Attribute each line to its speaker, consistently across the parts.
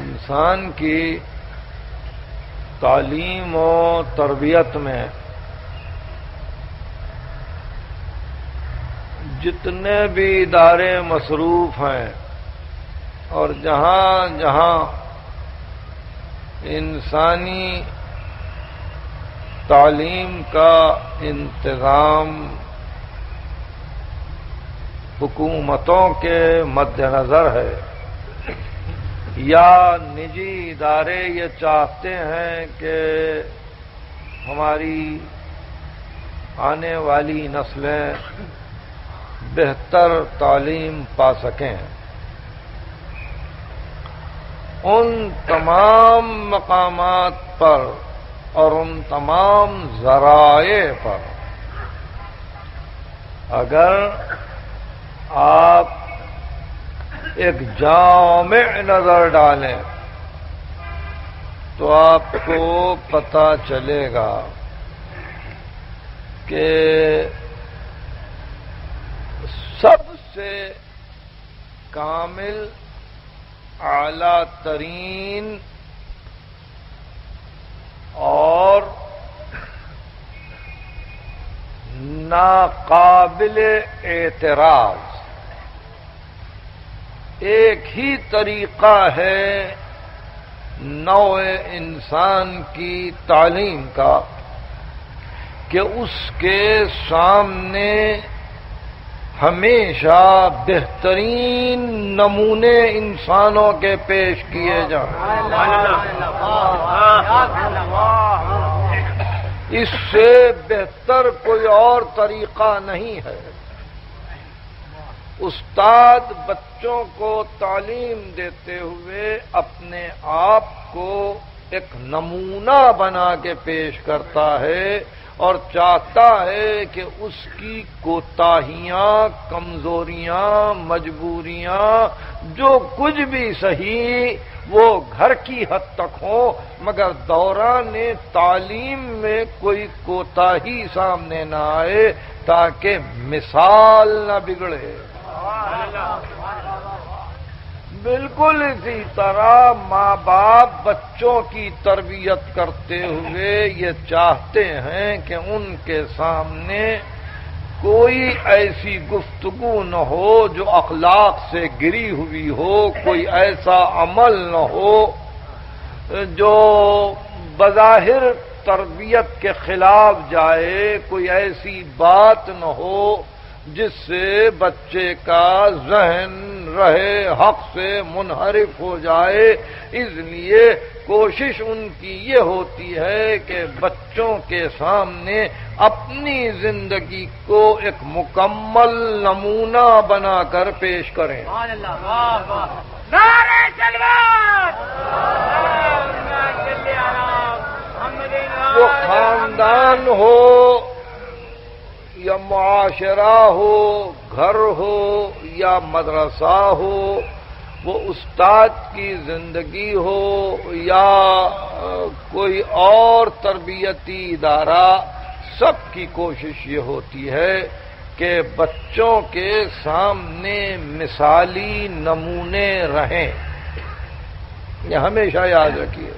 Speaker 1: इंसान की तालीम और तरबियत में जितने भी इदारे मसरूफ हैं और जहाँ जहाँ इंसानी तालीम का इंतज़ाम हुकूमतों के मद्देनज़र है, या निजी इदारे ये चाहते हैं कि हमारी आने वाली नस्लें बेहतर तालीम पा सकें। उन तमाम मकामात पर और उन तमाम जराए पर अगर आप एक जाम नज़र डालें तो आपको पता चलेगा कि सबसे कामिल, आला तरीन और नाकाबिल एतराज़। एक ही तरीका है नौ इंसान की तालीम का, कि उसके सामने हमेशा बेहतरीन नमूने इंसानों के पेश किए जाएँ। इससे बेहतर कोई और तरीका नहीं है। उस्ताद बच्चों को तालीम देते हुए अपने आप को एक नमूना बना के पेश करता है। और चाहता है कि उसकी कोताहियाँ, कमजोरियाँ, मजबूरियाँ, जो कुछ भी सही, वो घर की हद तक हो, मगर दौरान तालीम में कोई कोताही सामने न आए, ताकि मिसाल न बिगड़े। बिल्कुल इसी तरह माँ बाप बच्चों की तरबियत करते हुए ये चाहते हैं कि उनके सामने कोई ऐसी गुफ्तगु न हो जो अखलाक से गिरी हुई हो, कोई ऐसा अमल न हो जो बज़ाहिर तरबियत के खिलाफ जाए, कोई ऐसी बात न हो जिससे बच्चे का जहन रहे हक से मुनहरिफ हो जाए इसलिए कोशिश उनकी ये होती है कि बच्चों के सामने अपनी ज़िंदगी को एक मुकम्मल नमूना बनाकर पेश करें। वो खानदान हो या मुआशरा हो, घर हो, या मदरसा हो, वो उस्ताद की ज़िंदगी हो, या कोई और तरबियती इदारा, सबकी कोशिश ये होती है कि बच्चों के सामने मिसाली नमूने रहें। ये हमेशा याद रखिए।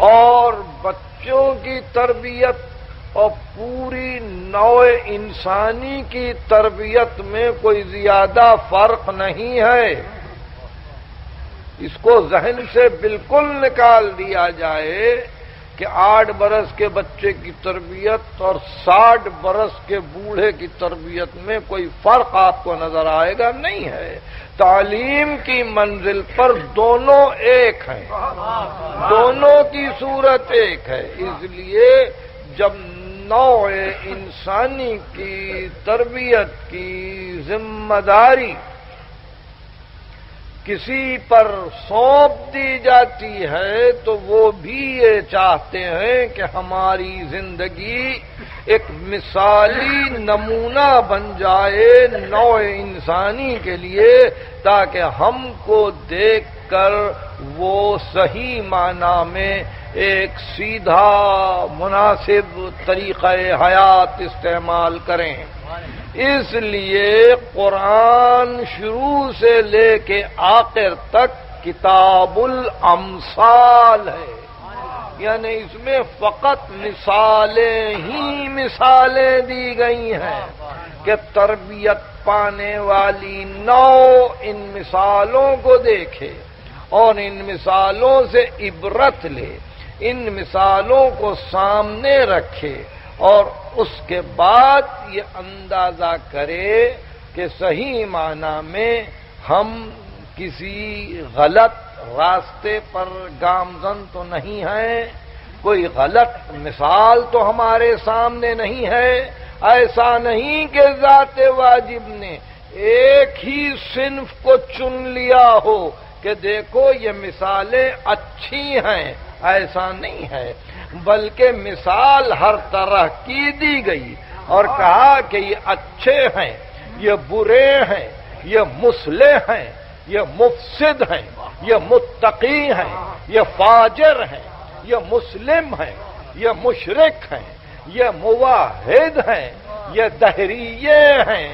Speaker 1: और बच्चों की तरबियत और पूरी नौ इंसानी की तरबियत में कोई ज़्यादा फ़र्क नहीं है। इसको जहन से बिल्कुल निकाल दिया जाए कि आठ बरस के बच्चे की तरबियत और साठ बरस के बूढ़े की तरबियत में कोई फ़र्क आपको नज़र आएगा? नहीं है। तालीम की मंजिल पर दोनों एक हैं। दोनों की सूरत एक है। इसलिए जब नौ इंसानी की, तरबियत की, ज़िम्मेदारी। किसी पर सौंप दी जाती है तो वो भी ये चाहते हैं कि हमारी ज़िंदगी एक मिसाली नमूना बन जाए नौ इंसानी के लिए, ताकि हमको देखकर वो सही माना में एक सीधा मुनासिब तरीक़ हयात इस्तेमाल करें। इसलिए कुरान शुरू से लेके आखिर तक किताबुल अमसाल है। यानी इसमें फकत मिसालें ही मिसालें दी गई हैं कि तरबियत पाने वाली नौ इन मिसालों को देखे और इन मिसालों से इबरत ले। इन मिसालों को सामने रखे और उसके बाद ये अंदाज़ा करे कि सही माना में हम किसी गलत रास्ते पर गामजन तो नहीं है, कोई गलत मिसाल तो हमारे सामने नहीं है। ऐसा नहीं कि जाते वाजिब ने एक ही सिंफ को चुन लिया हो कि देखो ये मिसालें अच्छी हैं ऐसा नहीं है बल्कि मिसाल हर तरह की दी गई और कहा कि ये अच्छे हैं ये बुरे हैं ये मुसले हैं ये मुफसिद हैं ये मुत्तकी हैं ये फाजर हैं ये मुस्लिम हैं ये मुशरक हैं ये मुवाहिद हैं ये दहरिये हैं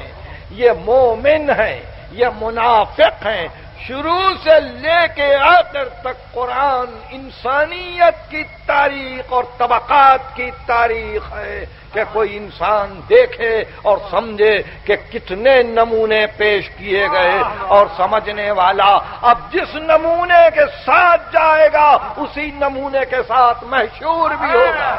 Speaker 1: ये मोमिन हैं ये मुनाफिक हैं शुरू से लेके आखिर तक कुरान इंसानियत की तारीख और तबकात की तारीख है कि कोई इंसान देखे और समझे कि कितने नमूने पेश किए गए और समझने वाला अब जिस नमूने के साथ जाएगा, उसी नमूने के साथ मशहूर भी होगा।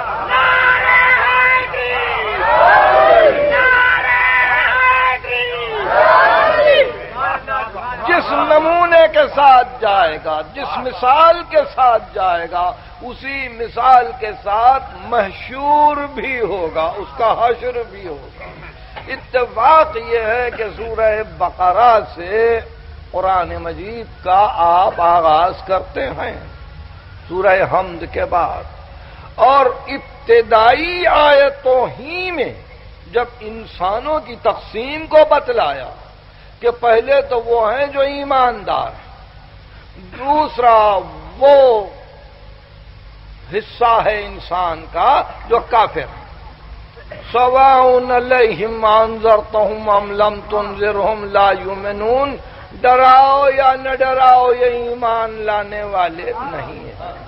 Speaker 1: जिस नमूने के साथ जाएगा, जिस मिसाल के साथ जाएगा, उसी मिसाल के साथ मशहूर भी होगा, उसका हशर भी होगा। इतफाक यह है कि सूरह बकरा से कुरान मजीद का आप आगाज़ करते हैं, सूरह हमद के बाद। और इब्तदाई आयतों ही में जब इंसानों की तकसीम को बतलाया कि पहले तो वो हैं जो ईमानदार दूसरा वो हिस्सा है इंसान का जो काफिर सवाउन लहिम अंजरतहुम अम लम तुनजिरहुम ला युमिनून। डराओ या न डराओ, ये ईमान लाने वाले नहीं है।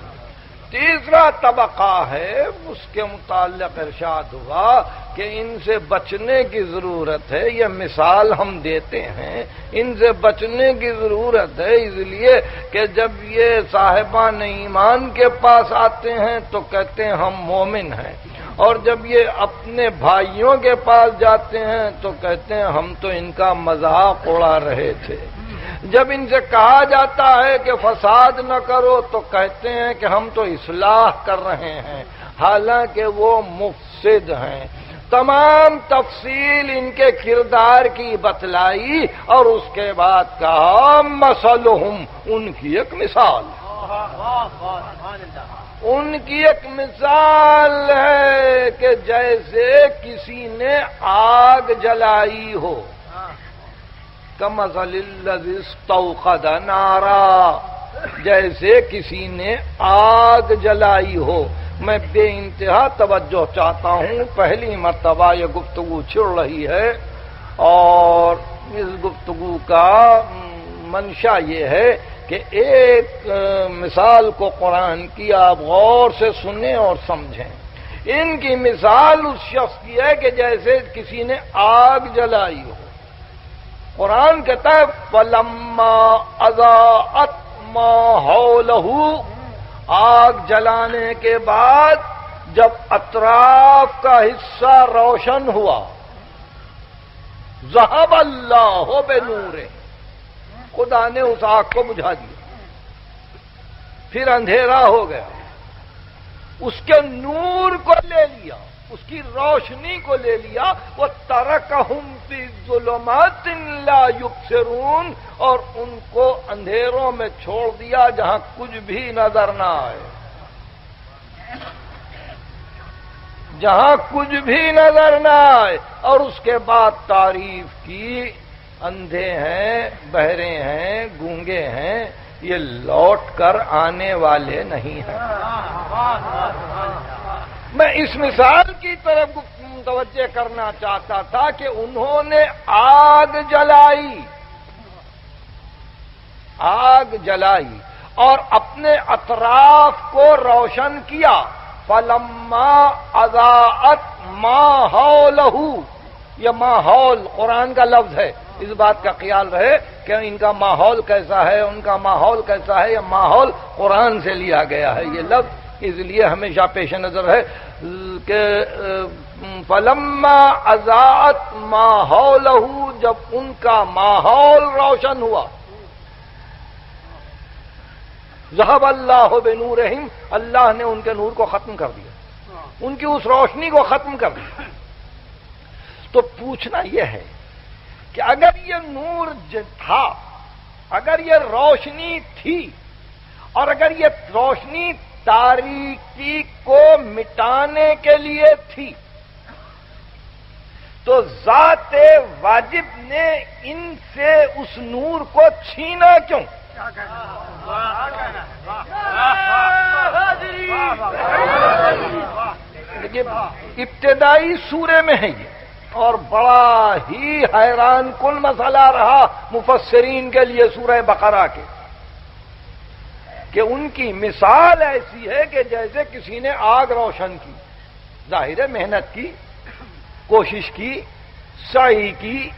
Speaker 1: तीसरा तबका है, उसके मुतालिक इरशाद हुआ कि इनसे बचने की ज़रूरत है। ये मिसाल हम देते हैं, इनसे बचने की ज़रूरत है, इसलिए कि जब ये साहिबान ईमान के पास आते हैं तो कहते हैं, हम मोमिन हैं। और जब ये अपने भाइयों के पास जाते हैं तो कहते हैं, हम तो इनका मज़ाक उड़ा रहे थे। जब इनसे कहा जाता है कि फसाद न करो तो कहते हैं कि हम तो इसलाह कर रहे हैं। हालाँकि वो मुफसिद हैं। तमाम तफसील इनके किरदार की बतलाई और उसके बाद कहा, मसलहुम, उनकी एक मिसाल। उनकी एक मिसाल है कि जैसे किसी ने आग जलाई हो। नारा। जैसे किसी ने आग जलाई हो, मैं बे इंतहा तवज्जो चाहता हूँ, पहली मरतबा ये गुफ्तगु छिड़ रही है। और इस गुफ्तगु का मंशा ये है कि एक मिसाल को कुरान की आप गौर से सुने और समझें। इनकी मिसाल उस शख्स की है कि जैसे किसी ने आग जलाई हो। कुरान कहता है पलम्मा अजात माहौलहू आग जलाने के बाद, जब अतराफ का हिस्सा रोशन हुआ जहब अल्लाह हो बेनूरे। खुदा ने उस आग को बुझा दिया। फिर अंधेरा हो गया। उसके नूर को ले लिया। उसकी रोशनी को ले लिया। वो तरक युक्सरून और उनको अंधेरों में छोड़ दिया जहाँ कुछ भी नज़र ना आए। जहाँ कुछ भी नज़र ना आए, और उसके बाद तारीफ़ की। अंधे हैं, बहरे हैं, गूँगे हैं, ये लौट कर आने वाले नहीं हैं। मैं इस मिसाल की तरफ़ तवज्जो करना चाहता था कि उन्होंने आग जलाई। आग जलाई और अपने अतराफ को रोशन किया। फलम्मा अजात माहौलहू। यह माहौल कुरान का लफ्ज है। इस बात का ख्याल रहे कि इनका माहौल कैसा है, उनका माहौल कैसा है यह माहौल कुरान से लिया गया है। ये लफ्ज इसलिए हमेशा पेश नज़र है। कि फलम्मा अजात माहौल जब उनका माहौल रोशन हुआ। जहब अल्लाह बेनूर अल्लाह ने उनके नूर को खत्म कर दिया। उनकी उस रोशनी को खत्म कर दिया। तो पूछना यह है कि अगर ये नूर था, अगर ये रोशनी थी, और अगर ये रोशनी तारीकी को मिटाने के लिए थी। तो जात वाजिब ने इनसे उस नूर को छीना क्यों? देखिए, इब्तदाई सूर्य में है ये, और बड़ा ही हैरान कुल मसला रहा मुफसरीन के लिए सूरह बकरा के। कि उनकी मिसाल ऐसी है कि जैसे किसी ने आग रोशन की, ज़ाहिर है मेहनत की, कोशिश की, सही की,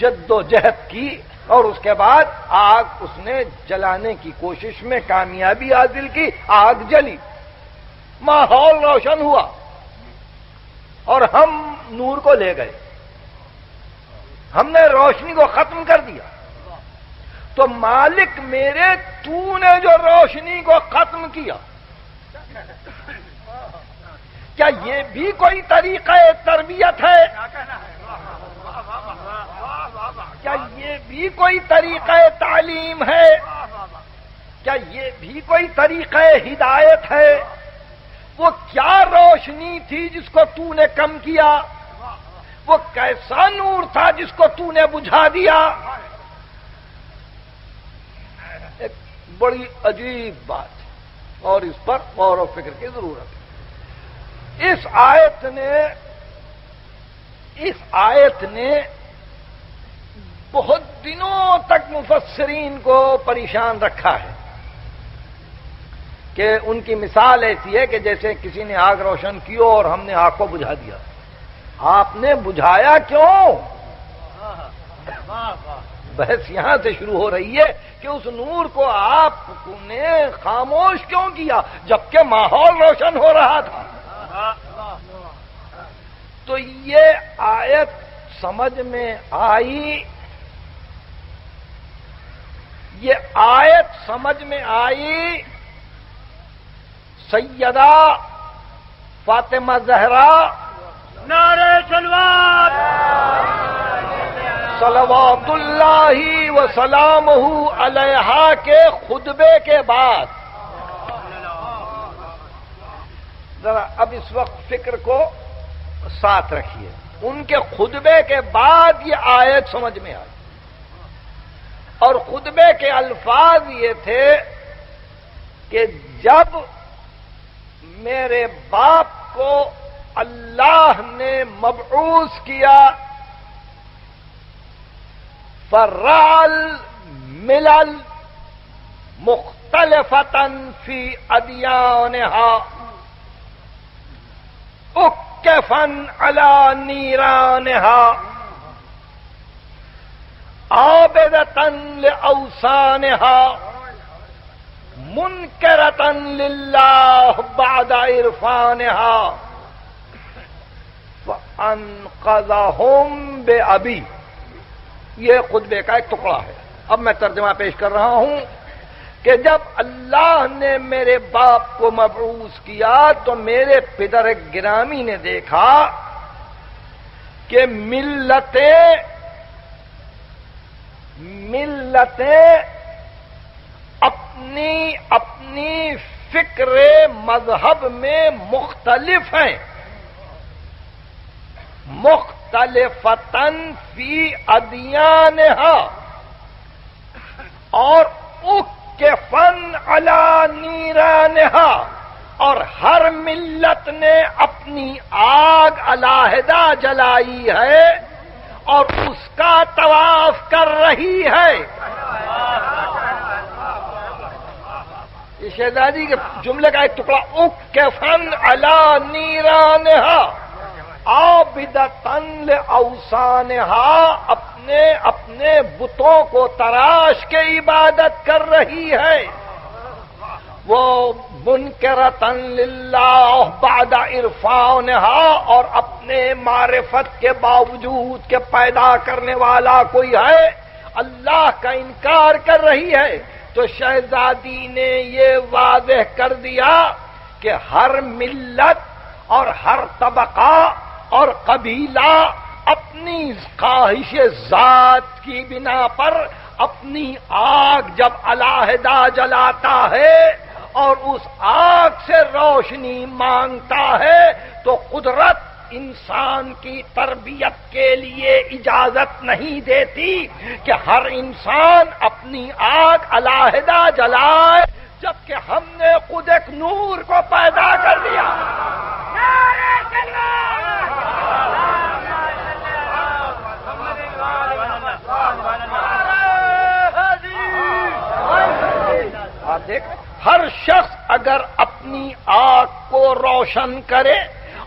Speaker 1: जद्दोजहद की, और उसके बाद आग उसने जलाने की कोशिश में कामयाबी हासिल की, आग जली, माहौल रोशन हुआ, और हम नूर को ले गए। हमने रोशनी को खत्म कर दिया। तो मालिक मेरे, तूने जो रोशनी को खत्म किया। क्या ये भी कोई तरीका तरबियत है? क्या ये भी कोई तरीका तालीम है? क्या ये भी कोई तरीका हिदायत है? वो क्या रोशनी थी जिसको तूने कम किया? वो कैसा नूर था जिसको तूने बुझा दिया एक बड़ी अजीब बात है। और इस पर गौर और फ़िक्र की ज़रूरत है। इस आयत ने, इस आयत ने बहुत दिनों तक मुफसरीन को परेशान रखा है कि उनकी मिसाल ऐसी है कि जैसे किसी ने आग रोशन की और हमने आग को बुझा दिया। आपने बुझाया क्यों? बहस यहाँ से शुरू हो रही है कि उस नूर को आपने खामोश क्यों किया, जबकि माहौल रोशन हो रहा था? तो ये आयत समझ में आई। ये आयत समझ में आई, सैयदा फातिमा जहरा।
Speaker 2: नारे सलवार
Speaker 1: सलवातुल्लाही व सलाम अलहा के खुतबे के बाद। जरा अब इस वक्त फ़िक्र को साथ रखिए। उनके खुतबे के बाद ये आयत समझ में आई। और खुतबे के अल्फाज ये थे कि जब मेरे बाप को अल्लाह ने मबूस किया फर्राल मिलल मुख्तलफतन फ़ी अदियान उक्कफन अला नीरानहा आबिदतन लौसानहा मुनकरतन लिल्लाह बादा इरफानहा अनकजाहुम बे अभी ये खुतबे का एक टुकड़ा है। अब मैं तर्जमा पेश कर रहा हूँ कि जब अल्लाह ने मेरे बाप को मबरूस किया तो मेरे पिदर गिरामी ने देखा कि मिल्लतें मिल्लतें अपनी अपनी फ़िक्र मज़हब में मुख्तलिफ़ हैं। मुख्तलिफतन फ़ी अदियान और उक के फन अला नीरानहा और हर मिल्लत ने अपनी आग अलाहदा जलाई है और उसका तवाफ कर रही है। शहजादी के जुमले का एक टुकड़ा उक के फन अला नीरानहा आबिदतन अवसानहा अपने अपने बुतों को तराश के इबादत कर रही है। वो मुनकरतन बादा इरफान और अपने मारिफत के बावजूद के पैदा करने वाला कोई है, अल्लाह का इनकार कर रही है। तो शहजादी ने ये वादह कर दिया कि हर मिल्लत और हर तबका और कबीला अपनी ख्वाहिश जात की बिना पर अपनी आग जब अलाहदा जलाता है और उस आग से रोशनी माँगता है तो कुदरत इंसान की तरबियत के लिए इजाज़त नहीं देती कि हर इंसान अपनी आग अलाहदा जलाए जबकि हमने खुद एक नूर को पैदा कर दिया देख हर शख्स अगर अपनी आग को रोशन करे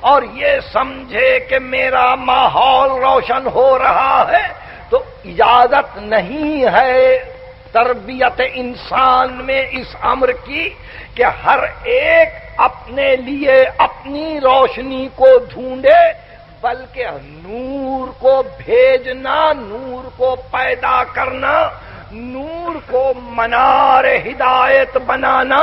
Speaker 1: और ये समझे कि मेरा माहौल रोशन हो रहा है तो इजाज़त नहीं है तरबियत इंसान में इस अम्र की कि हर एक अपने लिए अपनी रोशनी को ढूंढे, बल्कि नूर को भेजना, नूर को पैदा करना, नूर को मनार हिदायत बनाना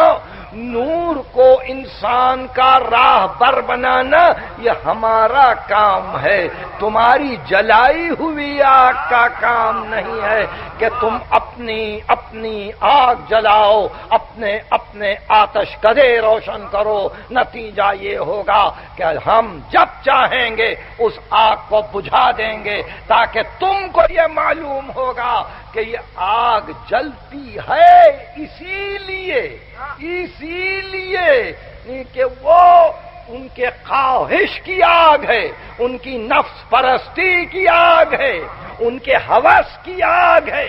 Speaker 1: नूर को इंसान का राह पर बनाना ये हमारा काम है। तुम्हारी जलाई हुई आग का काम नहीं है कि तुम अपनी अपनी आग जलाओ, अपने अपने आतश कदे रोशन करो। नतीजा ये होगा कि हम जब चाहेंगे, उस आग को बुझा देंगे, ताकि तुमको ये मालूम होगा कि ये आग जलती है इसीलिए। इसीलिए कि वो उनके ख्वाहिश की आग है, उनकी नफ्स परस्ती की आग है, उनके हवस की आग है,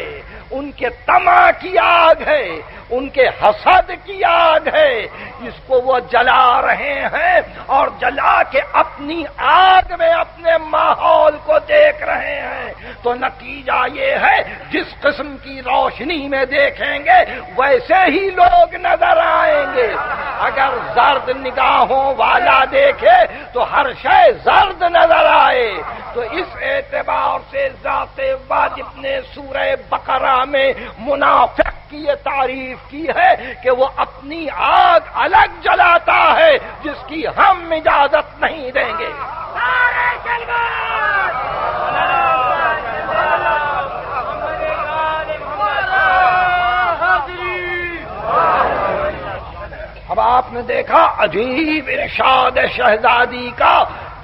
Speaker 1: उनके तमा की आग है उनके हसद की आग है। इसको वो जला रहे हैं और जला के अपनी आग में अपने माहौल को देख रहे हैं। तो नतीजा ये है, जिस किस्म की रोशनी में देखेंगे, वैसे ही लोग नज़र आएँगे। अगर जर्द निगाहों वाला देखे तो हर शय जर्द नज़र आए। तो इस एतबार से जाते वाजिब ने सूरह बकरा में मुनाफिक की ये तारीफ़ की है कि वो अपनी आग अलग जलाता है जिसकी हम इजाज़त नहीं देंगे। अब आपने देखा अजीब इरशाद शहजादी का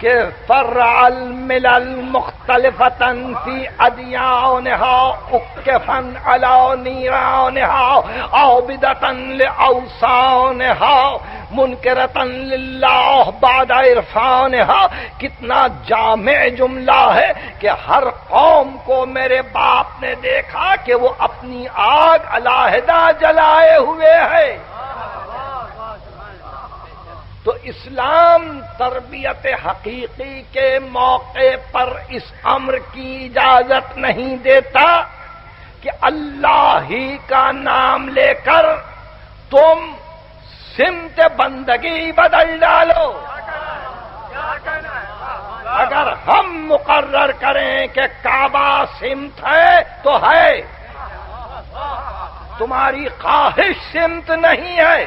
Speaker 1: कि फर्रल मिलल मुख्तलिफतन फ़ी अदियान हाओ उक्फन अलाओ नीरान हाओ औबिदतन ले औसान हाओ मुनकरतन लिल्लाह बाद इरफान हा कितना जामे जुमला है कि हर कौम को मेरे बाप ने देखा कि वो अपनी आग अलाहदा जलाए हुए है। तो इस्लाम तरबियत हकीकी के मौके पर इस अम्र की इजाज़त नहीं देता कि अल्लाह ही का नाम लेकर तुम सिमत बंदगी बदल डालो। अगर हम मुकर्र करें कि काबा सिमत है तो है। तुम्हारी ख्वाहिश सिमत नहीं है।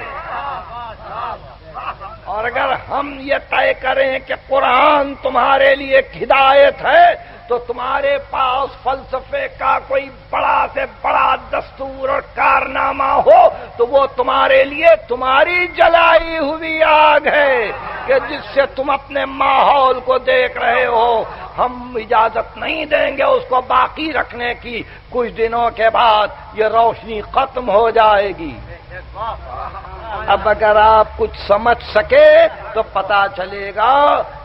Speaker 1: और अगर हम ये तय करें कि कुरान तुम्हारे लिए हिदायत है तो तुम्हारे पास फलसफे का कोई बड़ा से बड़ा दस्तूर और कारनामा हो तो वो तुम्हारे लिए तुम्हारी जलाई हुई आग है कि जिससे तुम अपने माहौल को देख रहे हो। हम इजाज़त नहीं देंगे उसको बाकी रखने की। कुछ दिनों के बाद ये रोशनी खत्म हो जाएगी। अब अगर आप कुछ समझ सके तो पता चलेगा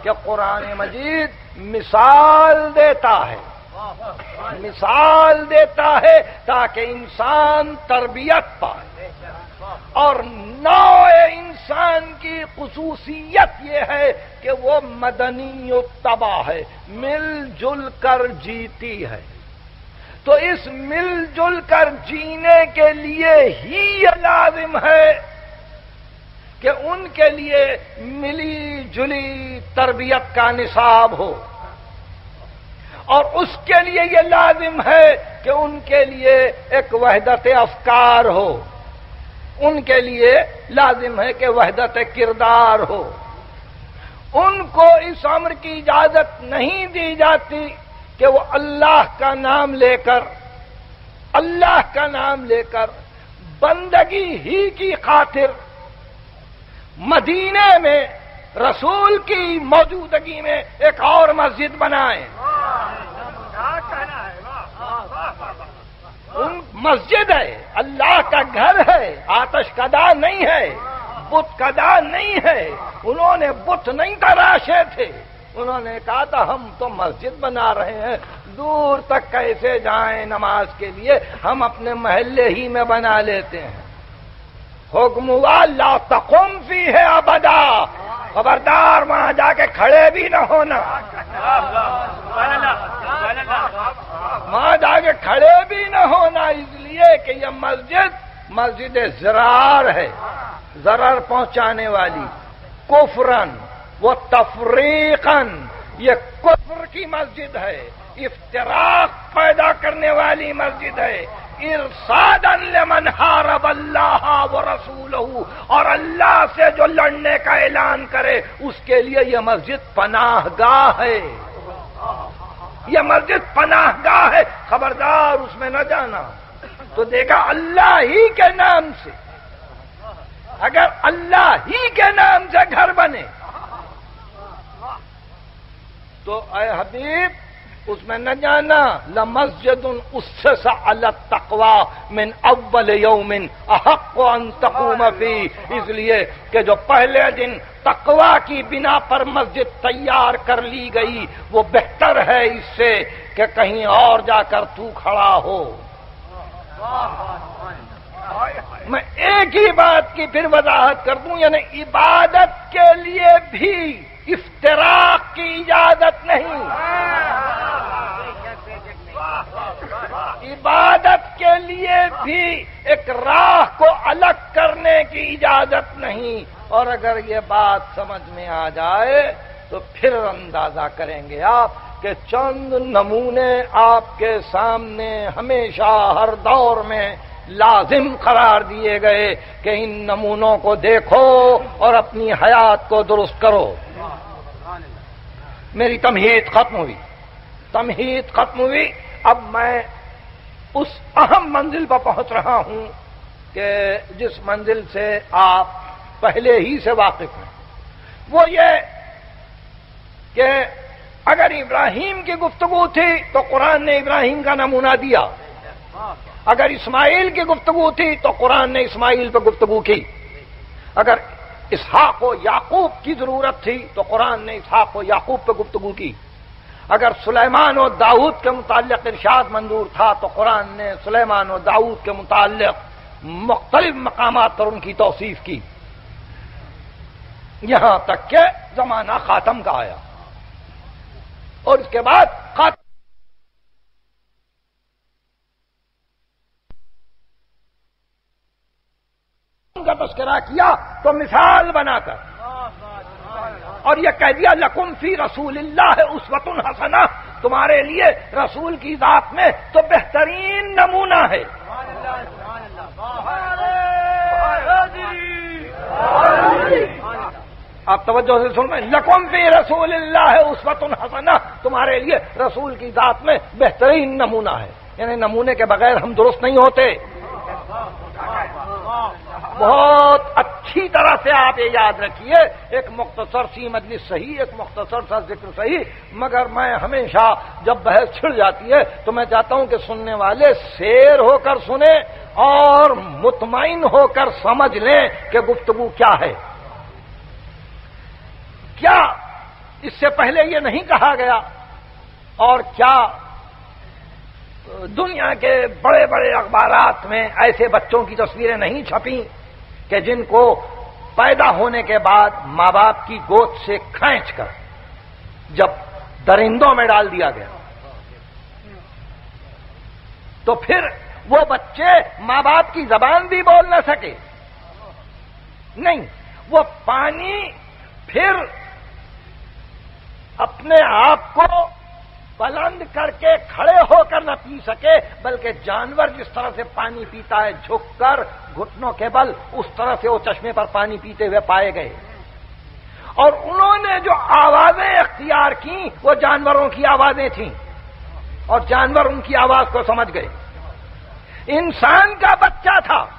Speaker 1: कि कुरान मजीद मिसाल देता है। मिसाल देता है ताकि इंसान तरबियत पाए। और नौ इंसान की खसूसियत यह है कि वो मदनी तबाह है, मिलजुल कर जीती है। तो इस मिलजुल कर जीने के लिए ही ये लाजिम है कि उनके लिए मिली जुली तरबियत का निसाब हो। और उसके लिए ये लाजिम है कि उनके लिए एक वहदत अफकार हो। उनके लिए लाजिम है कि वहदत किरदार हो। उनको इस अम्र की इजाज़त नहीं दी जाती। कि वो अल्लाह का नाम लेकर, अल्लाह का नाम लेकर बंदगी ही की खातिर मदीने में, रसूल की मौजूदगी में एक और मस्जिद बनाए। उन मस्जिद है, अल्लाह का घर है, आतश कदा नहीं है, बुत कदा नहीं है, उन्होंने बुत नहीं तराशे थे। उन्होंने कहा था, हम तो मस्जिद बना रहे हैं। दूर तक कैसे जाएँ नमाज़ के लिए? हम अपने महल्ले ही में बना लेते हैं। हुक्म ला तकुम फ़ी है अबदा। खबरदार वहाँ जाके खड़े भी न होना। वहाँ जाके खड़े भी न होना इसलिए कि यह मस्जिद मस्जिद जरार है, जरार पहुँचाने वाली। कुफरन वो तफरीकन, ये कुफर की मस्जिद है। इफ्तराक पैदा करने वाली मस्जिद है। इरसादन मन हारब अल्लाह व रसूल और अल्लाह से जो लड़ने का ऐलान करे, उसके लिए यह मस्जिद पनाहगाह है। यह मस्जिद पनाहगाह है। खबरदार उसमें न जाना। तो देखा, अल्लाह ही के नाम से, अगर अल्लाह ही के नाम से घर बने तो अय हबीब उसमें न जाना। ल मस्जिद उससे तकवा मिन अव्वल यौमिन अहक अंतकूमफी इसलिए कि जो पहले दिन तकवा की बिना पर मस्जिद तैयार कर ली गई वो बेहतर है इससे कि कहीं और जाकर तू खड़ा हो। मैं एक ही बात की फिर वजाहत कर दूँ यानी इबादत के लिए भी इफ्तराक की इजाज़त नहीं। इबादत के लिए भी एक राह को अलग करने की इजाज़त नहीं। और अगर ये बात समझ में आ जाए तो फिर अंदाज़ा करेंगे आप कि चंद नमूने आपके सामने हमेशा हर दौर में लाजिम करार दिए गए कि इन नमूनों को देखो और अपनी हयात को दुरुस्त करो। मेरी तमहीद खत्म हुई। तमहीद खत्म हुई। अब मैं उस अहम मंजिल पर पहुँच रहा हूँ कि जिस मंजिल से आप पहले ही से वाकिफ हैं। वो ये कि अगर इब्राहिम की गुफ्तगु थी तो कुरान ने इब्राहिम का नमूना दिया। अगर इस्माइल की गुफ्तगु थी तो कुरान ने इस्माइल पर गुफ्तगु की। अगर इसहाक व याकूब की ज़रूरत थी तो कुरान ने इसहाक व याकूब पर गुफ्तगु की। अगर सुलेमान और दाऊद के मुतालिक इर्शाद मंजूर था तो कुरान ने सुलेमान और दाऊद के मुतालिक मुख्तलिफ़ मकाम पर उनकी तोसीफ की। यहाँ तक के जमाना खातम का आया। और इसके बाद खातम का तस्करा किया तो मिसाल बनाकर। और यह कह दिया, लकुम फ़ी रसूल उस वतुन हसना। तुम्हारे लिए रसूल की जात में तो बेहतरीन नमूना है। आप तवज्जो से सुन रहे लकुम फ़ी रसूल उस वतुन हसना। तुम्हारे लिए रसूल की जात में बेहतरीन नमूना है। यानी नमूने के बगैर हम दुरुस्त नहीं होते। बहुत अच्छी तरह से आप ये याद रखिए। एक मुख्तसर सी मजलिस सही, एक मुख्तसर सा ज़िक्र सही। मगर मैं हमेशा जब बहस छिड़ जाती है तो मैं चाहता हूँ कि सुनने वाले शेर होकर सुने और मुतमिन होकर समझ लें कि गुफ्तगु क्या है। क्या इससे पहले ये नहीं कहा गया? और क्या दुनिया के बड़े बड़े अखबारात में ऐसे बच्चों की तस्वीरें नहीं छपी? कि जिनको पैदा होने के बाद माँ बाप की गोद से खींचकर जब दरिंदों में डाल दिया गया तो फिर वो बच्चे माँ बाप की जबान भी बोल न सके। नहीं, वो पानी फिर अपने आप को बुलंद करके खड़े होकर न पी सके, बल्कि जानवर जिस तरह से पानी पीता है, झुककर घुटनों के बल उस तरह से वो चश्मे पर पानी पीते हुए पाए गए। और उन्होंने जो आवाज़ें अख्तियार की, वो जानवरों की आवाज़ें थीं। और जानवर उनकी आवाज़ को समझ गए। इंसान का बच्चा था।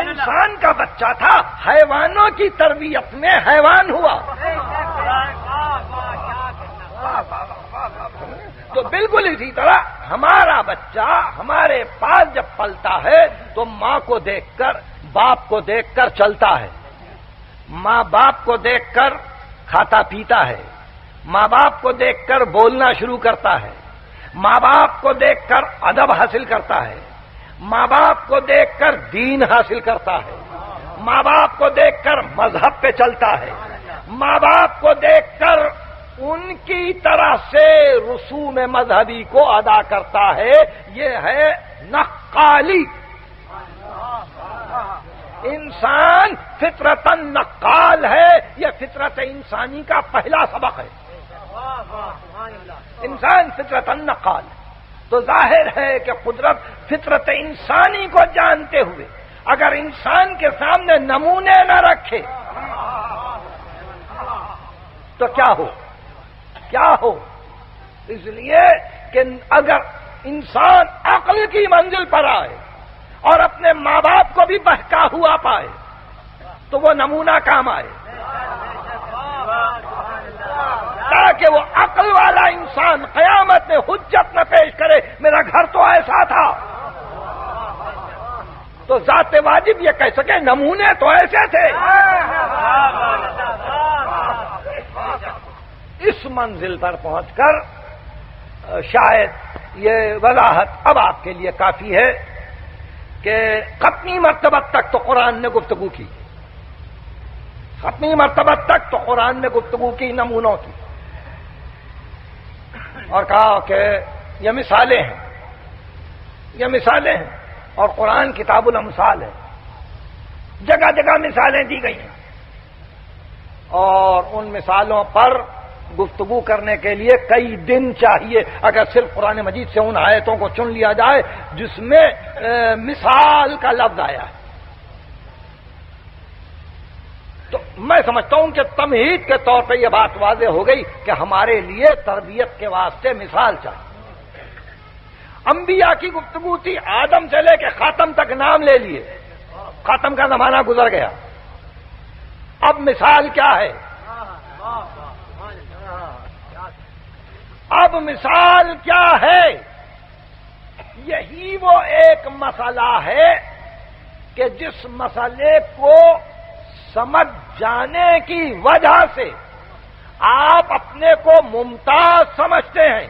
Speaker 1: इंसान का बच्चा था। हैवानों की तरबियत में हैवान हुआ। तो बिल्कुल इसी तरह हमारा बच्चा हमारे पास जब पलता है तो माँ को देखकर, बाप को देखकर चलता है। माँ बाप को देखकर खाता पीता है। माँ बाप को देखकर बोलना शुरू करता है। माँ बाप को देखकर अदब हासिल करता है। माँ बाप को देखकर दीन हासिल करता है। माँ बाप को देखकर मज़हब पे चलता है। माँ बाप को देखकर उनकी तरह से रसूम मजहबी को अदा करता है, ये है नक्काली। इंसान फितरतन नक्काल है यह फितरत इंसानी का पहला सबक है। इंसान फितरतन नक्काल तो ज़ाहिर है कि कुदरत फितरत इंसानी को जानते हुए, अगर इंसान के सामने नमूने न रखे तो क्या हो क्या हो? इसलिए कि अगर इंसान अकल की मंजिल पर आए और अपने माँ बाप को भी बहका हुआ पाए तो वो नमूना काम आए। ताकि वो अकल वाला इंसान कयामत में हुज्जत न पेश करे, मेरा घर तो ऐसा था। तो जाते वाजिब ये कह सके, नमूने तो ऐसे थे। इस मंजिल पर पहुंचकर शायद ये वजाहत अब आपके लिए काफ़ी है कि खत्मी मरतबत तक तो कुरान ने गुफ्तगु की। खत्मी मरतबत तक तो कुरान ने गुफ्तगु की नमूनों की। और कहा कि ये मिसालें हैं, ये मिसालें हैं, और कुरान किताबुल अमसाल है। जगह जगह मिसालें दी गई हैं। और उन मिसालों पर गुफ्तगु करने के लिए कई दिन चाहिए। अगर सिर्फ़ कुरान मजीद से उन आयतों को चुन लिया जाए, जिसमें मिसाल का लफ्ज आया। है तो मैं समझता हूँ कि तमहीद के तौर पर यह बात वाजे हो गई कि हमारे लिए तरबियत के वास्ते मिसाल चाहिए। अंबिया की गुफ्तगु थी, आदम से लेके खातम तक नाम ले लिए। खातम का जमाना गुजर गया। अब मिसाल क्या है? अब मिसाल क्या है? यही वो एक मसला है कि जिस मसले को समझ जाने की वजह से आप अपने को मुमताज़ समझते हैं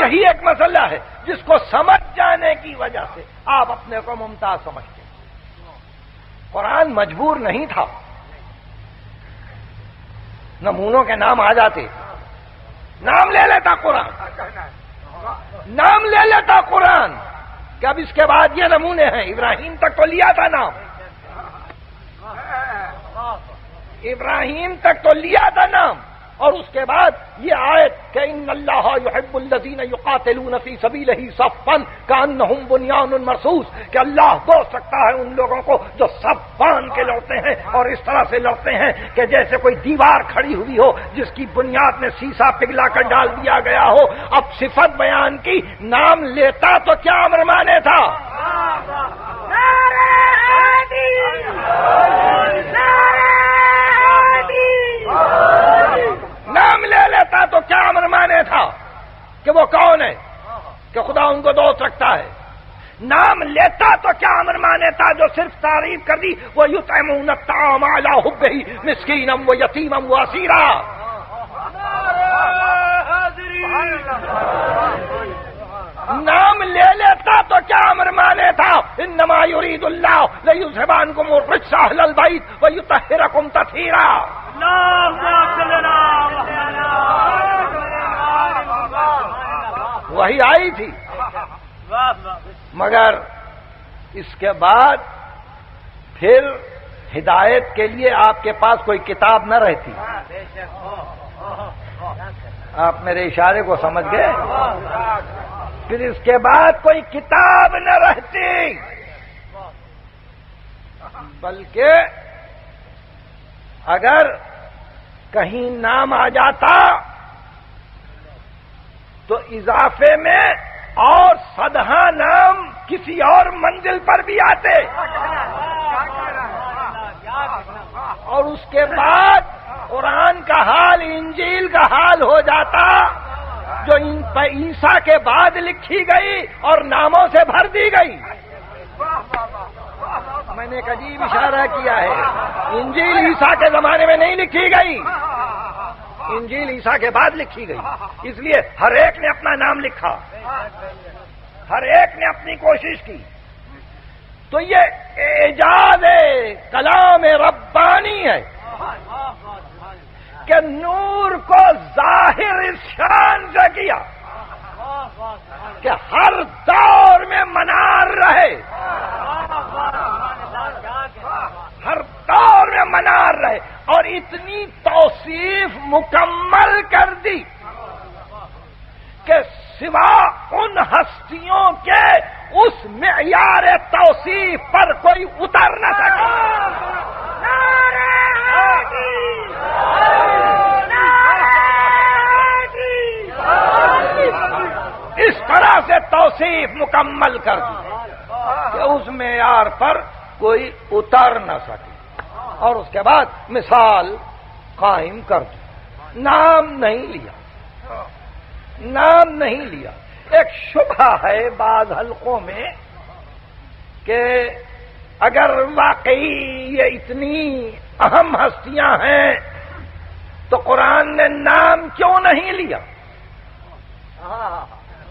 Speaker 1: यही एक मसला है जिसको समझ जाने की वजह से आप अपने को मुमताज़ समझते कुरान मजबूर नहीं था। नमूनों के नाम आ जाते। नाम ले लेता कुरान। नाम ले लेता कुरान। कि अब इसके बाद ये नमूने हैं। इब्राहिम तक तो लिया था नाम। इब्राहिम तक तो लिया था नाम। और उसके बाद ये आयत कि इन अल्लाहबुल्लजीन युकातिलून फ़ी सफ़न बुनियान मरसूस। कि अल्लाह दो सकता है उन लोगों को जो सब बाँध के लड़ते हैं और इस तरह से लौटते हैं कि जैसे कोई दीवार खड़ी हुई हो जिसकी बुनियाद में शीशा पिघला कर डाल दिया गया हो। अब सिफत बयान की, नाम लेता तो क्या अमर माने था नाम ले लेता तो क्या अमर माने था कि वो कौन है कि खुदा उनको दोस्त रखता है? नाम लेता तो क्या अमर माने था जो सिर्फ़ तारीफ़ कर दी? वो यू तैमून आला हुब ही वो यतीमम वो असीरा। नाम ले लेता तो क्या अमर माने था? इन नमायुरीदुल्लाह लयुजबान कुम रिक्साहल बैत व युतहिरकुम तथीरा। वही आई थी। मगर इसके बाद फिर हिदायत के लिए आपके पास कोई किताब न रहती। आप मेरे इशारे को समझ गए? फिर इसके बाद कोई किताब न रहती। बल्कि अगर कहीं नाम आ जाता तो इजाफे में और सदहा नाम किसी और मंजिल पर भी आते। और उसके बाद कुरान का हाल, इंजील का हाल हो जाता, जो ईसा के बाद लिखी गई और नामों से भर दी गई। मैंने एक अजीब इशारा किया है। इंजील ईसा के जमाने में नहीं लिखी गई। इंजील ईसा के बाद लिखी गई। इसलिए हर एक ने अपना नाम लिखा। हर एक ने अपनी कोशिश की। तो ये एजाज कलाम रब्बानी है कि नूर को ज़ाहिर इस शान से किया कि हर दौर में मनार रहे। हर दौर में मनार रहे और इतनी तोसीफ मुकम्मल कर दी कि सिवा उन हस्तियों के उस मैार तौसीफ पर कोई उतर न सका। इस तरह से तौसीफ मुकम्मल कर दी कि उस मैार पर कोई उतर न सके। और उसके बाद मिसाल कायम कर दी। नाम नहीं लिया। नाम नहीं लिया। एक शुभ है बाद हलकों में कि अगर वाकई ये इतनी अहम हस्तियाँ हैं तो कुरान ने नाम क्यों नहीं लिया?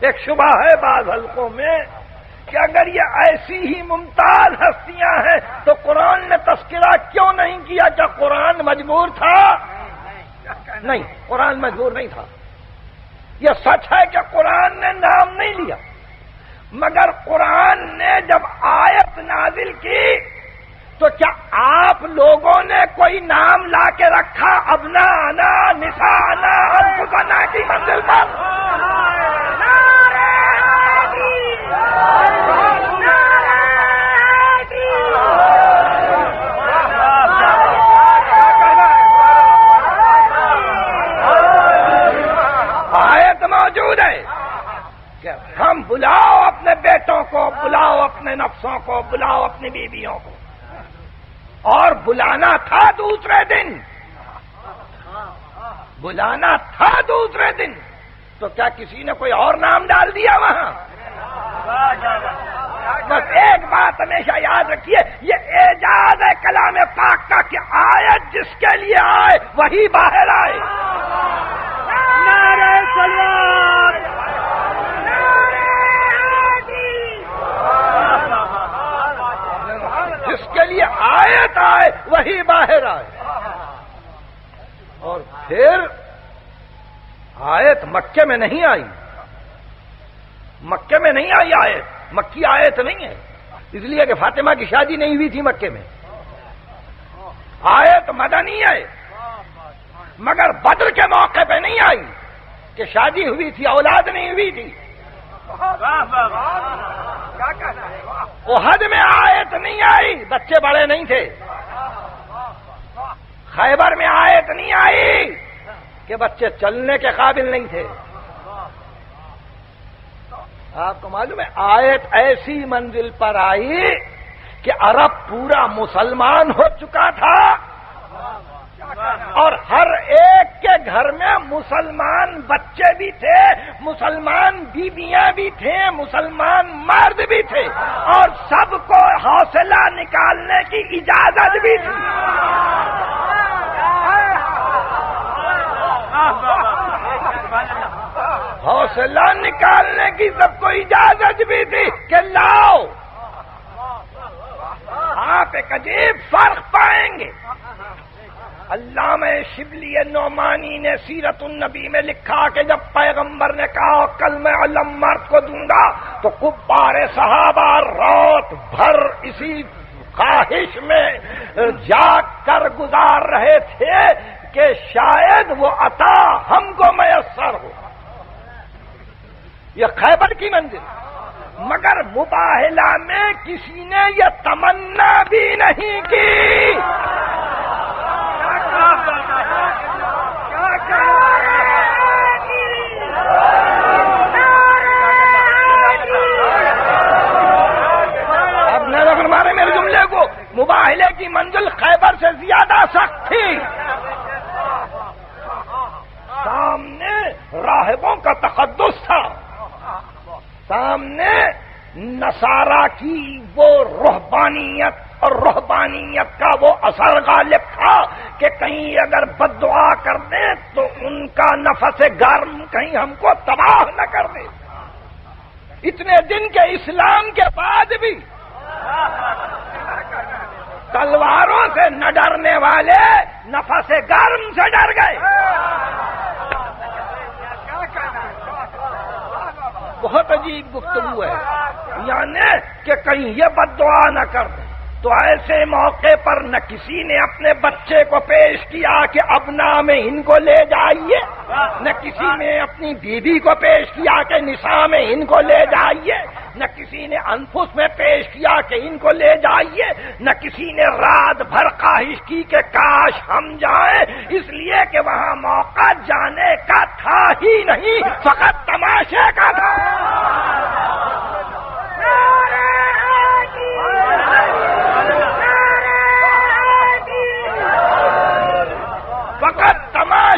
Speaker 1: एक शुभ है बाद हलकों में कि अगर ये ऐसी ही मुमताज़ हस्तियाँ हैं तो कुरान ने तस्करा क्यों नहीं किया क्या कुरान मजबूर था? नहीं, कुरान मजबूर नहीं था। यह सच है कि कुरान ने नाम नहीं लिया। मगर कुरान ने जब आयत नाजिल की तो क्या आप लोगों ने कोई नाम ला के रखा? अबना आना निशा आना अनफुसना की मंजिल पर आयत मौजूद है कि हम बुलाओ अपने बेटों को बुलाओ अपने नफ्सों को, बुलाओ अपनी बीवियों को। और बुलाना था दूसरे दिन। बुलाना था दूसरे दिन। तो क्या किसी ने कोई और नाम डाल दिया वहाँ? बस एक बात हमेशा याद रखिए, ये एजाज है कलाम पाक का कि आयत जिसके लिए आए, वही बाहर आए।
Speaker 2: नारे सलवार।
Speaker 1: जिसके लिए आयत आए, वही बाहर आए। और फिर आयत मक्के में नहीं आई। मक्के में नहीं आई आयत। मक्की आयत नहीं है। इसलिए कि फातिमा की शादी नहीं हुई थी मक्के में। आयत मदनी है। मगर बद्र के मौके पे नहीं आई कि शादी हुई थी, औलाद नहीं हुई थी। ओहद में आयत नहीं आई। बच्चे बड़े नहीं थे। खैबर में आयत नहीं आई कि बच्चे चलने के काबिल नहीं थे। आपको मालूम है आयत ऐसी मंजिल पर आई कि अरब पूरा मुसलमान हो चुका था और हर एक के घर में मुसलमान बच्चे भी थे मुसलमान बीबियाँ भी थे मुसलमान मर्द भी थे और सबको हौसला निकालने की इजाज़त भी थी हौसला निकालने की सबको इजाज़त भी थी कि लाओ। आप एक अजीब फ़र्क पाएँगे। अल्लाह शिबली नौमानी ने सीरत नबी में लिखा कि जब पैगंबर ने कहा, कल मैं अलम मर्द को दूँगा तो कुब्बारे सहाबा रात भर इसी ख्वाहिश में जाग कर गुजार रहे थे कि शायद वो अता हमको मैसर हो यह खैबर की मंजिल। मगर मुबाहला में किसी ने यह तमन्ना भी नहीं की। मारे जुमले को। मुबाहले की मंजिल खैबर से ज़्यादा सख्त थी। सामने राहबों का तकदस सामने नसारा की वो रोहबानियत और रोहबानियत का वो असर गालिब था कि कहीं अगर बदुआ कर दे तो उनका नफस गर्म कहीं हमको तबाह न कर दे। इतने दिन के इस्लाम के बाद भी तलवारों से न डरने वाले नफस गर्म से डर गए। बहुत अजीब गुफ्तु है। यानी कि कहीं ये बददुआ ना कर दे। तो ऐसे मौके पर न किसी ने अपने बच्चे को पेश किया कि अपना में इनको ले जाइए। न किसी ने अपनी बीवी को पेश किया कि निशा में इनको ले जाइए। न किसी ने अनफुस में पेश किया कि इनको ले जाइए। न किसी ने रात भर ख्वाहिश की कि काश हम जाए। इसलिए कि वहाँ मौका जाने का था ही नहीं, फकत तमाशे का था।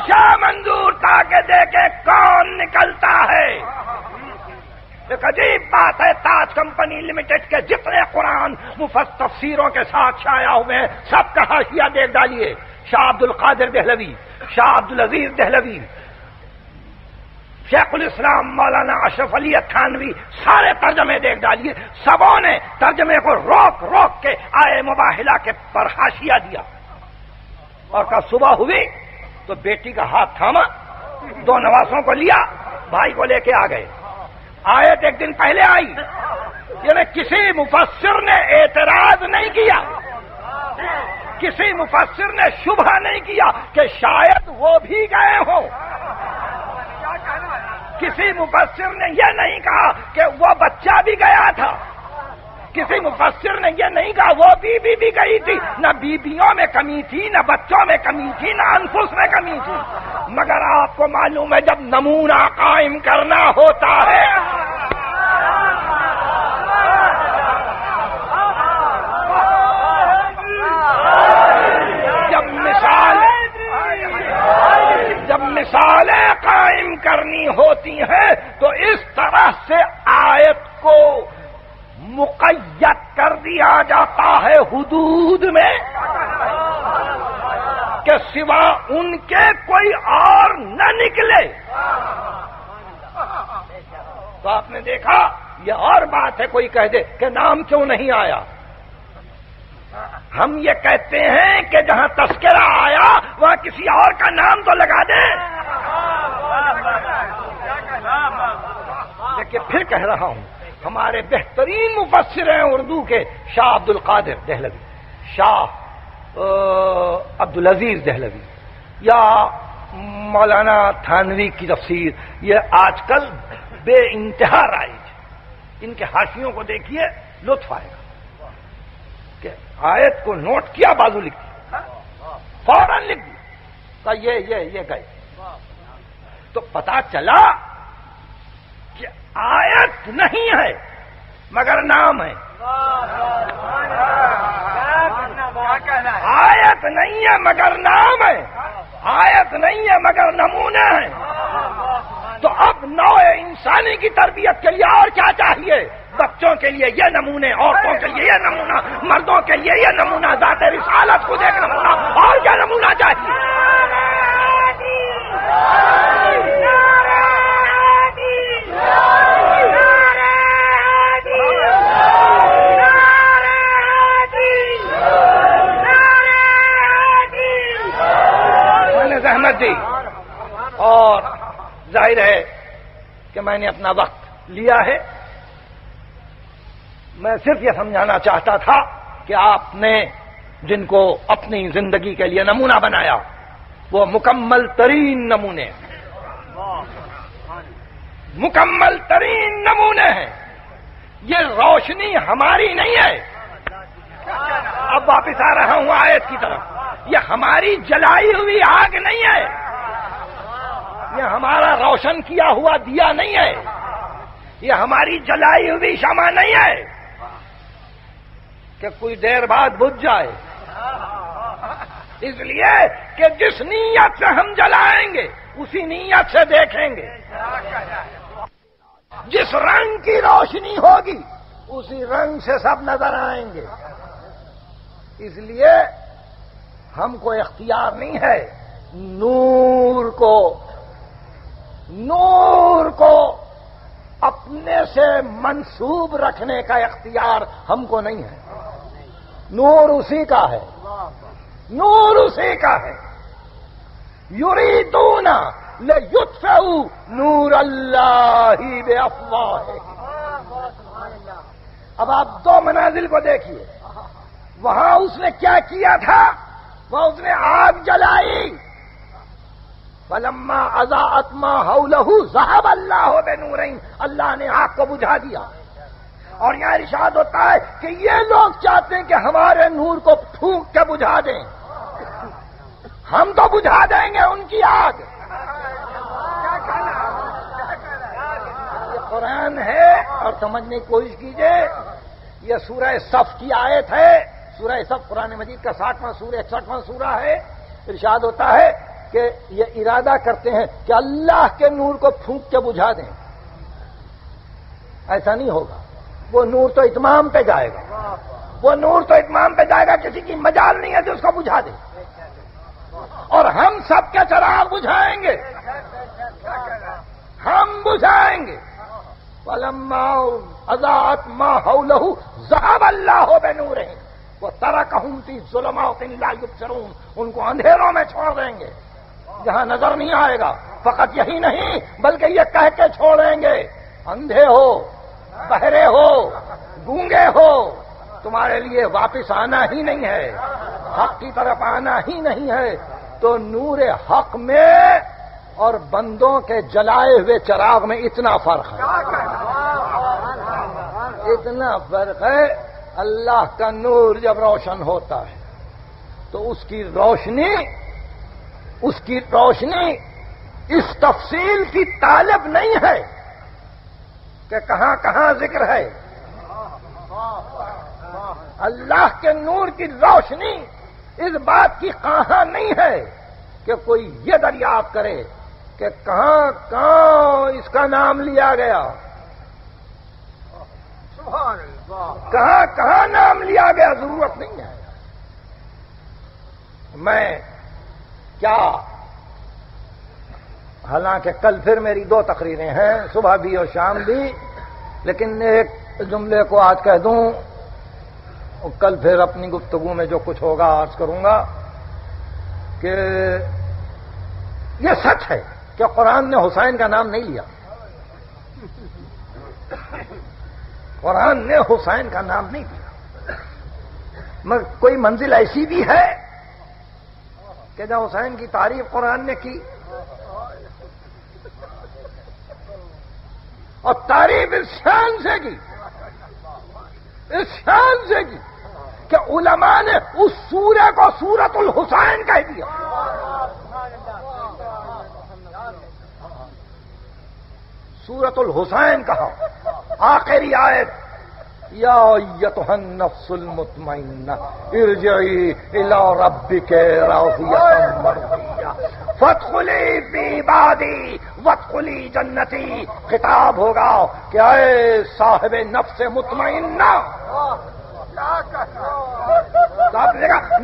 Speaker 1: तमाशा मंजूर था के देखे कौन निकलता है? एक अजीब बात है, ताज कंपनी लिमिटेड के जितने कुरान मुफत तफसीरों के साथ छाया हुए हैं सबका हाशिया देख डालिए। शाह अब्दुल कादिर दहलवी, शाह अब्दुल अज़ीज़ दहलवी, शेखुल इस्लाम मौलाना अशरफ अली थानवी सारे तर्जमे देख डालिए। सबों ने तर्जमे को रोक रोक के आए मुबाहिला के पर हाशिया दिया। और कल सुबह हुई तो बेटी का हाथ थामा, दो नवासों को लिया, भाई को लेके आ गए। आयत एक दिन पहले आई, यानी किसी मुफसर ने एतराज़ नहीं किया। किसी मुफसर ने शुभ नहीं किया कि शायद वो भी गए हो। किसी मुफसर ने यह नहीं कहा कि वो बच्चा भी गया था। किसी मुफसर ने यह नहीं कहा, वो बीबी भी गई थी, न बीबियों में कमी थी, न बच्चों में कमी थी, न अनफुस में कमी थी। मगर आपको मालूम है, जब नमूना कायम करना होता है, जब मिसाल, जब मिसालें कायम करनी होती हैं तो इस तरह से आयत को मुकैद कर दिया जाता है हदूद में के सिवा उनके कोई और न निकले। तो आपने देखा, ये और बात है, कोई कह दे कि नाम क्यों नहीं आया? हम ये कहते हैं कि जहाँ तस्करा आया, वहाँ किसी और का नाम तो लगा दे। देखिए फिर कह रहा हूँ हमारे बेहतरीन मुफसर हैं उर्दू के शाह अब्दुल कादिर दहलवी, शाह अब्दुल अज़ीज़ दहलवी, या मौलाना थानवी की तफसीर, ये आजकल बे इंतहा राइज इनके हाशियों को देखिए, लुत्फ आएगा। कि आयत को नोट किया, बाजू लिख दी फ़ौरन लिख दिया। ये ये ये गए। तो पता चला आयत नहीं है, मगर नाम है। आयत नहीं है, मगर नाम है। आयत नहीं है, मगर नमूने हैं। तो अब नौ इंसानी की तरबियत के लिए और क्या चाहिए? बच्चों के लिए ये नमूने, औरतों के लिए ये नमूना, मर्दों के लिए ये नमूना जाते रिसालत को देख नमूना और क्या नमूना चाहिए? दी और ज़ाहिर है कि मैंने अपना वक्त लिया है। मैं सिर्फ़ यह समझाना चाहता था कि आपने जिनको अपनी ज़िंदगी के लिए नमूना बनाया, वो मुकम्मल तरीन नमूने मुकम्मल तरीन नमूने हैं। ये रोशनी हमारी नहीं है। अब वापिस आ रहा हूँ आयत की तरफ़। ये हमारी जलाई हुई आग नहीं है। ये हमारा रोशन किया हुआ दिया नहीं है। ये हमारी जलाई हुई क्षमा नहीं है। कि कुछ देर बाद बुझ जाए। इसलिए कि जिस नीयत से हम जलाएँगे, उसी नीयत से देखेंगे। जिस रंग की रोशनी होगी, उसी रंग से सब नज़र आएँगे। इसलिए हमको इख्तियार नहीं है। नूर को नूर को अपने से मंसूब रखने का इख्तियार हमको नहीं है। नूर उसी का है। नूर उसी का है। युरीदूना ले युत्फू नूर अल्लाह बे अफवाह अब आप दो मनाजिल को देखिए। वहाँ उसने क्या किया था? वह उसने आग जलाई। फलम्मा अजा आत्मा हौलहू साहब अल्लाह हो बेनूर अल्लाह ने आग को बुझा दिया। और यहाँ इशाद होता है कि ये लोग चाहते हैं कि हमारे नूर को फूक के बुझा दें। हम तो बुझा देंगे उनकी आग। कुरान है और समझने की कोशिश कीजिए यह सूरह सफ की आयत है। सूरह सब कुरान मजीद का साठवां सूर्य इकसठवां सूरा है। इर्शाद होता है कि ये इरादा करते हैं कि अल्लाह के नूर को फूंक के बुझा दें। ऐसा नहीं होगा। वो नूर तो इतमाम पे जाएगा। वो नूर तो इतमाम पे जाएगा, किसी की मजाल नहीं है जो उसको बुझा दे। और हम सबके चराग बुझाएँगे। हम बुझाएँगे। वलम्मा अजात मा हौलहू जहाब अल्लाह हो। बेनूर वो तरह कहूँ थी जुलमातिन लायुबसरून उनको अंधेरों में छोड़ देंगे। जहाँ नज़र नहीं आएगा, फकत यही नहीं, बल्कि ये कह के छोड़ेंगे अंधे हो, बहरे हो, गूँगे हो, तुम्हारे लिए वापस आना ही नहीं है। हक की तरफ़ आना ही नहीं है। तो नूर हक में और बंदों के जलाए हुए चराग में इतना फ़र्क है। इतना फ़र्क है अल्लाह का नूर जब रोशन होता है तो उसकी रोशनी उसकी रोशनी इस तफसील की तालब नहीं है कि कहाँ कहाँ ज़िक्र है। अल्लाह के नूर की रोशनी इस बात की कहाँ नहीं है कि कोई ये दरियाफ्त करे कि कहाँ कहाँ इसका नाम लिया गया। कहाँ कहाँ नाम लिया गया? ज़रूरत नहीं है। मैं क्या? हालाँकि कल फिर मेरी दो तकरीरें हैं, सुबह भी और शाम भी, लेकिन एक जुमले को आज कह दूँ और कल फिर अपनी गुफ्तगु में जो कुछ होगा आज करूँगा कि यह सच है कि कुरान ने हुसैन का नाम नहीं लिया। कुरान ने हुसैन का नाम नहीं दिया। मगर कोई मंजिल ऐसी भी है कि जब हुसैन की तारीफ़ कुरान ने की। और तारीफ़ इस शान से की, इस शान से की कि उलमा ने उस सूर्य को सूरतुल हुसैन कह दिया। सूरतुल हुसैन कहा। आखिरी आयत, या यतहन्नफसुल मुतमइन्ना इरजई इला राज़ियतम मर्दिया। फतखुली फ़ी वतखुली जन्नती। खिताब होगा कि अय साहिब नफ्स मुतमइन्ना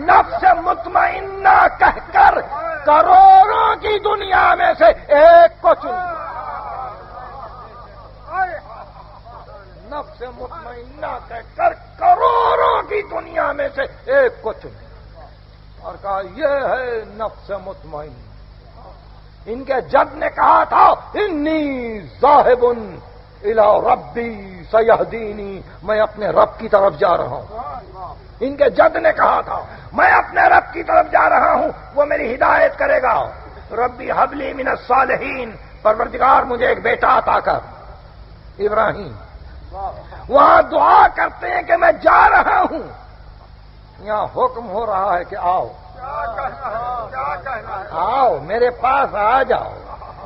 Speaker 1: नफ्स मुतमइन्ना कहकर करोड़ों की दुनिया में से एक को चुन नफ्स मुतमइन्ना कहकर करोड़ों की दुनिया में से एक को चुने और कहा यह है नफ्स मुतमइन्ना इनके जद ने कहा था, इन्नी जाहिबुन इला रब्बी सयहदीनी, मैं अपने रब की तरफ़ जा रहा हूँ। इनके जद ने कहा था, मैं अपने रब की तरफ़ जा रहा हूँ, वो मेरी हिदायत करेगा। रब्बी हबली मिन सालहीन, परवरदिगार मुझे एक बेटा अता कर। इब्राहिम वहाँ दुआ करते हैं कि मैं जा रहा हूँ। यहाँ हुक्म हो रहा है कि आओ। आओ, मेरे पास आ जाओ।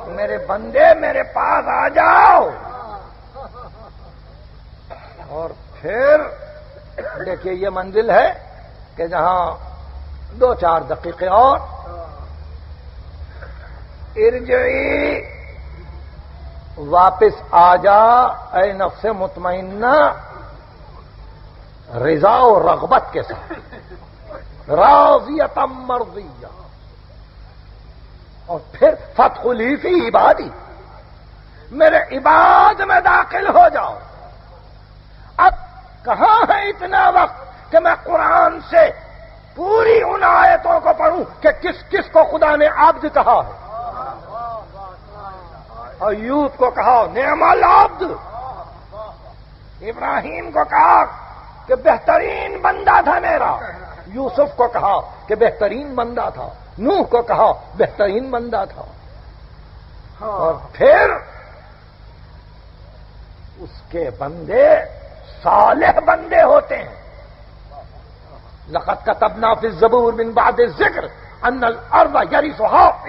Speaker 1: मेरे बंदे मेरे पास आ जाओ। और फिर, देखिए ये मंजिल है कि जहाँ दो चार दकीके और। इर्जई वापिस आ जा ए नफ्स मुतमइन्ना रिजा और रगबत के साथ। राजियतम मर्जिया। और फिर फतखुली फ़ी इबादी। मेरे इबाद में दाखिल हो जाओ। अब कहाँ है इतना वक्त कि मैं कुरान से पूरी उन आयतों को पढ़ूं कि किस किस को खुदा ने आब्द कहा है? अयूब को कहा नेमल आब्द इब्राहिम को कहा कि बेहतरीन बंदा था मेरा। यूसुफ को कहा कि बेहतरीन बंदा था। नूह को कहा बेहतरीन बंदा था। और फिर उसके बंदे सालेह बंदे होते हैं। लखत का तबना फिर जबूर बिन बाद ज़िक्र। अन्नल अर्द यरी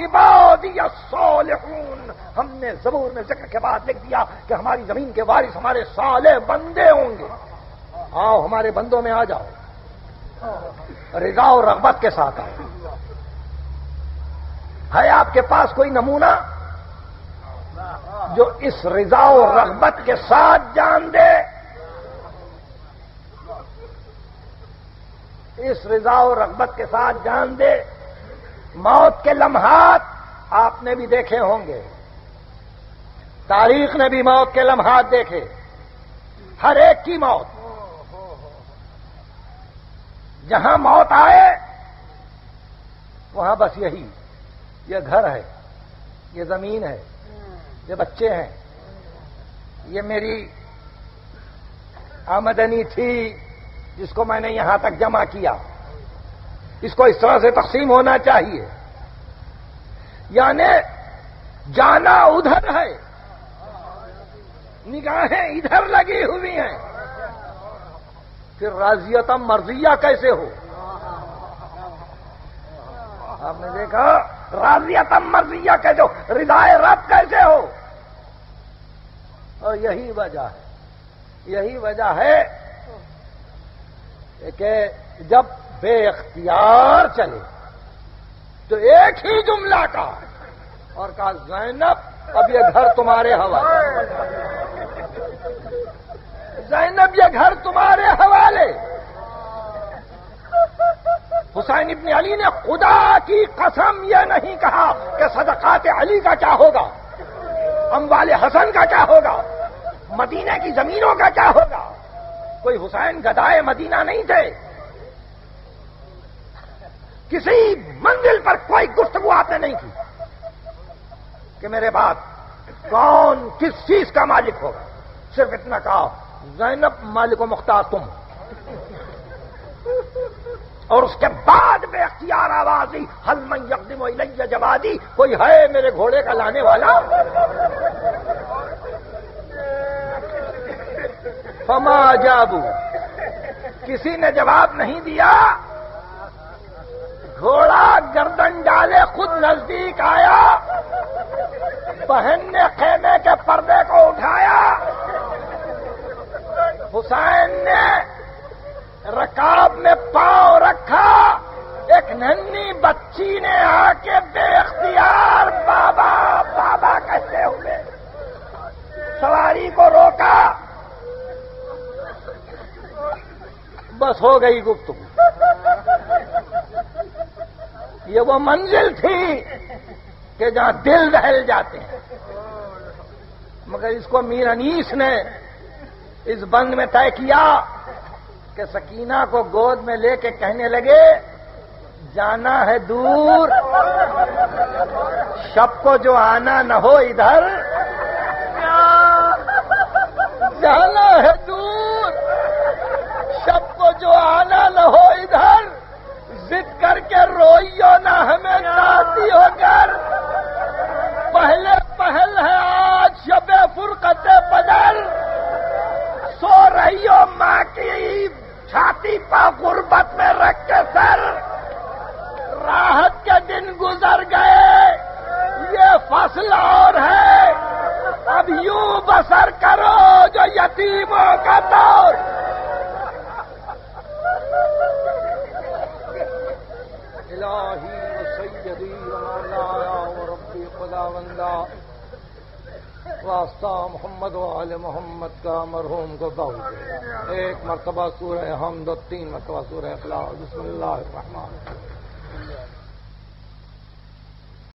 Speaker 1: इबादिया सोलहून हमने जबूर में ज़िक्र के बाद लिख दिया कि हमारी ज़मीन के वारिस हमारे साले बंदे होंगे आओ हमारे बंदों में आ जाओ रिजा और रगबत के साथ आओ है आपके पास कोई नमूना जो इस रिजा और रगबत के साथ जान दे इस रिजा और रगबत के साथ जान दे मौत के लम्हात आपने भी देखे होंगे। तारीख ने भी मौत के लम्हात देखे। हर एक की मौत। जहाँ मौत आए, वहाँ बस यही। ये घर है, ये ज़मीन है, ये बच्चे हैं। ये मेरी आमदनी थी, जिसको मैंने यहाँ तक जमा किया। इसको इस तरह से तकसीम होना चाहिए। यानी जाना उधर है, निगाहें इधर लगी हुई हैं। फिर राजियतम मर्जिया कैसे हो? आपने देखा, राजियतम मर्जिया कैसे हो रिदाय रब कैसे हो? और यही वजह है। यही वजह है कि जब बेख्तियार चले। तो एक ही जुमला का और कहा, जैनब, अब ये घर तुम्हारे हवाले। जैनब, ये घर तुम्हारे हवाले। हुसैन इब्न अली ने खुदा की कसम यह नहीं कहा कि सदकात अली का क्या होगा, अम्बाल हसन का क्या होगा, मदीना की जमीनों का क्या होगा। कोई हुसैन गदाए मदीना नहीं थे। किसी मंजिल पर कोई गुफ्तगु आपने नहीं की कि मेरे बाद कौन किस चीज़ का मालिक होगा। सिर्फ़ इतना कहा, जैनब मालिक मुख्तार तुम। और उसके बाद में अख्तियार आवाजी हलमन यकदिम इलैया जवादी कोई है मेरे घोड़े का लाने वाला? फमा जाबू। किसी ने जवाब नहीं दिया घोड़ा गर्दन डाले, खुद नज़दीक आया। बहन ने खेमे के पर्दे को उठाया। हुसैन ने रकाब में पाँव रखा। एक नन्ही बच्ची ने आके बेख्तियार बाबा बाबा कहते हुए सवारी को रोका। बस हो गई गुप्तगु ये वो मंजिल थी कि जहाँ दिल दहल जाते हैं। मगर इसको मीर अनीस ने इस बंद में तय किया कि सकीना को गोद में लेके कहने लगे, जाना है दूर, शब को जो आना न हो इधर जाना है दूर शब को जो आना न हो इधर जिद करके रोइयो ना, हमें चाहती होकर पहले पहल है आज, शबे फुरकत बदल। सो रही हो माँ की छाती पा गुर्बत में रख के सर। राहत के दिन गुजर गए, ये फ़सल और है। अब यूँ बसर करो जो यतीमों का दौर। खुदावंदा वास्ता मोहम्मद वाल मोहम्मद का मरहूम को बहुत एक मरतबा सूरह हम दो तीन मरतबा सूर है